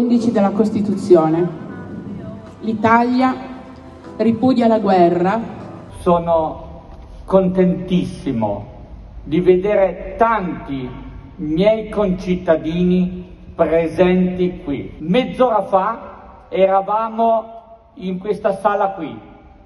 11 della Costituzione. L'Italia ripudia la guerra. Sono contentissimo di vedere tanti miei concittadini presenti qui. Mezz'ora fa eravamo in questa sala qui,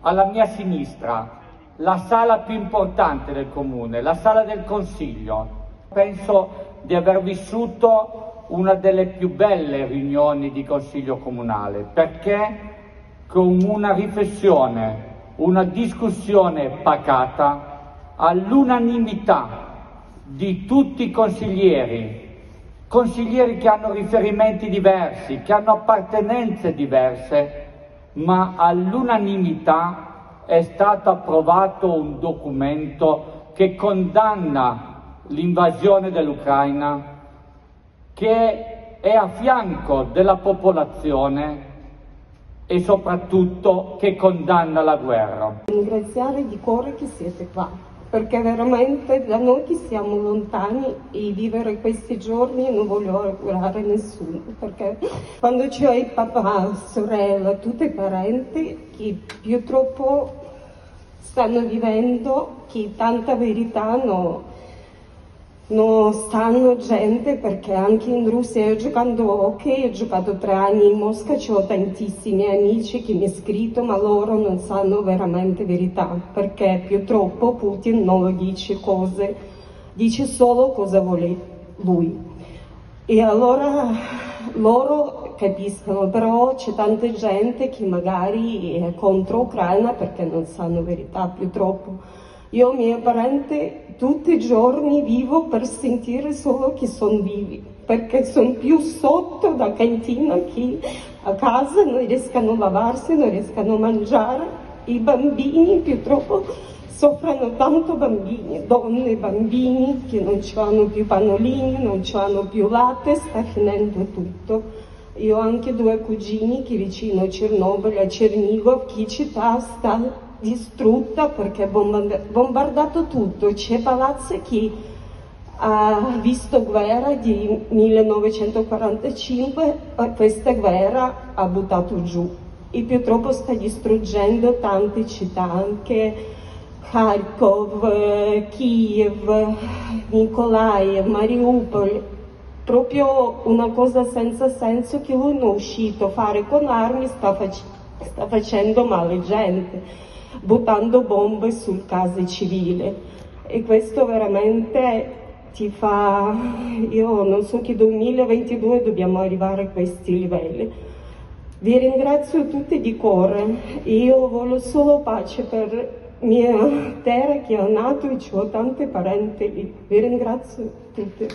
alla mia sinistra, la sala più importante del comune, la sala del consiglio. Penso di aver vissuto una delle più belle riunioni di consiglio comunale perché con una riflessione, una discussione pacata, all'unanimità di tutti i consiglieri, consiglieri che hanno riferimenti diversi, che hanno appartenenze diverse, ma all'unanimità è stato approvato un documento che condanna l'invasione dell'Ucraina, che è a fianco della popolazione e soprattutto che condanna la guerra. Ringraziare di cuore che siete qua, perché veramente da noi che siamo lontani e vivere questi giorni non voglio augurare nessuno, perché quando c'è papà, sorella, tutti i parenti che purtroppo stanno vivendo, che tanta verità hanno non stanno gente perché anche in Russia io giocando hockey, ho giocato tre anni in Mosca, ho tantissimi amici che mi hanno scritto ma loro non sanno veramente verità perché purtroppo Putin non dice cose, dice solo cosa vuole lui. E allora loro capiscono, però c'è tanta gente che magari è contro Ucraina perché non sanno verità purtroppo. Io e i miei tutti i giorni vivo per sentire solo che sono vivi, perché sono più sotto da cantina che a casa non riescono a lavarsi, non riescono a mangiare. I bambini purtroppo soffrono tanto bambini, donne bambini che non hanno più pannolini, non hanno più latte, sta finendo tutto. Io ho anche due cugini che vicino a Chernobyl, a Chernigov, che città sta distrutta perché bombardato tutto. C'è palazzo che ha visto guerra di 1945 e questa guerra ha buttato giù e purtroppo sta distruggendo tante città, anche Kharkov, Kiev, Nikolaev, Mariupol, proprio una cosa senza senso che lui non è uscito a fare con armi, sta, fac sta facendo male gente buttando bombe sul case civile e questo veramente ti fa, io non so che 2022 dobbiamo arrivare a questi livelli. Vi ringrazio tutti di cuore, io voglio solo pace per mia terra che ho nato e ho tante parenti lì. Vi ringrazio tutti.